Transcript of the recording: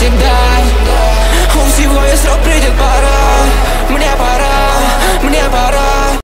навсегда